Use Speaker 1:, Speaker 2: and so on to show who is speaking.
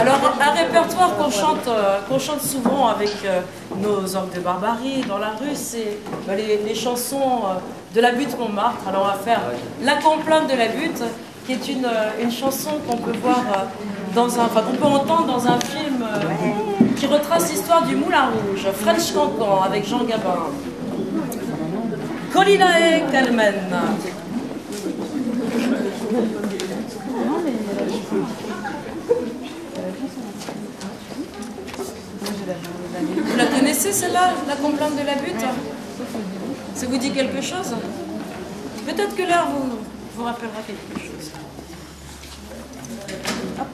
Speaker 1: Alors, un répertoire qu'on chante, euh, qu'on chante souvent avec euh, nos orgues de barbarie dans la rue, c'est bah, les, les chansons euh, de la butte Montmartre. Alors, on va faire La complainte de la butte, qui est une, une chanson qu'on peut voir dans un, enfin, qu'on peut entendre dans un film qui retrace l'histoire du Moulin Rouge, French Cancan, avec Jean Gabin. Colinae Calmen. Vous la connaissez celle-là, la complainte de la butte Ça vous dit quelque chose Peut-être que l'heure vous, vous rappellera quelque chose. Hop.